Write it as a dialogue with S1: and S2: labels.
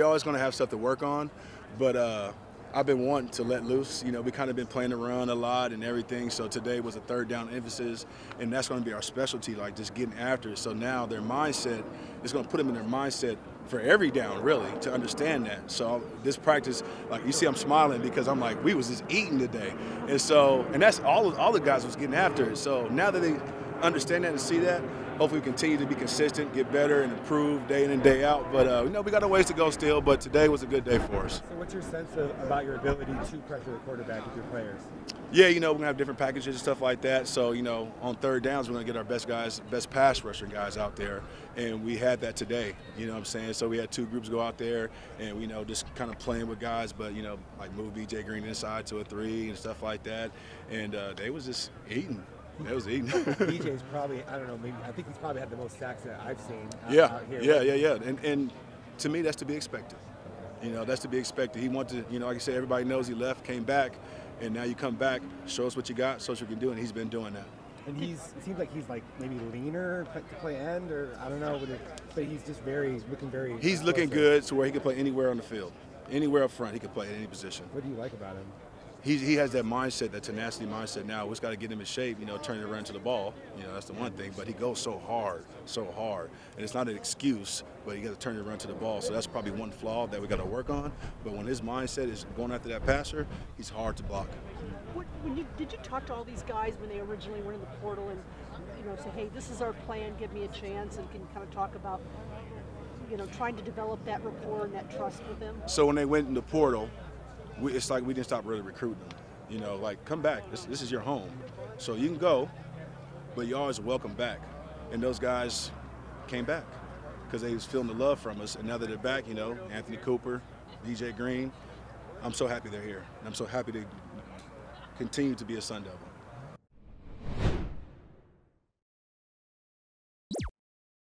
S1: we always going to have stuff to work on, but uh, I've been wanting to let loose. You know, we kind of been playing around a lot and everything. So today was a third down emphasis, and that's going to be our specialty, like just getting after it. So now their mindset is going to put them in their mindset for every down, really, to understand that. So this practice, like you see, I'm smiling because I'm like, we was just eating today, and so and that's all. All the guys was getting after it. So now that they understand that and see that, hopefully we continue to be consistent, get better, and improve day in and day out. But uh, you know we got a ways to go still. But today was a good day for us.
S2: So what's your sense of, about your ability to pressure the quarterback with your players?
S1: Yeah, you know we're gonna have different packages and stuff like that. So you know on third downs we're gonna get our best guys, best pass rusher guys out there, and we had that today. You know what I'm saying? So we had two groups go out there, and you know just kind of playing with guys, but you know like move BJ Green inside to a three and stuff like that, and uh, they was just eating. That was eating.
S2: BJ's probably I don't know maybe I think he's probably had the most sacks that I've seen. Out,
S1: yeah,
S2: out here.
S1: yeah, yeah, yeah, and and to me that's to be expected. You know that's to be expected. He wanted, to, you know, like I said, everybody knows he left, came back, and now you come back, show us what you got, show us what you can do, and he's been doing that.
S2: And he's it seems like he's like maybe leaner to play end or I don't know, but, he's just very he's looking very.
S1: He's looking good to where he can play anywhere on the field, anywhere up front. He can play at any position.
S2: What do you like about him?
S1: He, he has that mindset, that tenacity mindset now. We just got to get him in shape, you know, turn it around to the ball. You know, that's the one thing. But he goes so hard, so hard. And it's not an excuse, but you got to turn it around to the ball. So that's probably one flaw that we got to work on. But when his mindset is going after that passer, he's hard to block.
S3: What, when you, did you talk to all these guys when they originally went in the portal and, you know, say, hey, this is our plan, give me a chance, and can kind of talk about, you know, trying to develop that rapport and that trust with them?
S1: So when they went in the portal, we, it's like we didn't stop really recruiting them. You know, like come back. This, this is your home, so you can go, but you're always welcome back. And those guys came back because they was feeling the love from us. And now that they're back, you know, Anthony Cooper, BJ Green, I'm so happy they're here. And I'm so happy to continue to be a Sun Devil.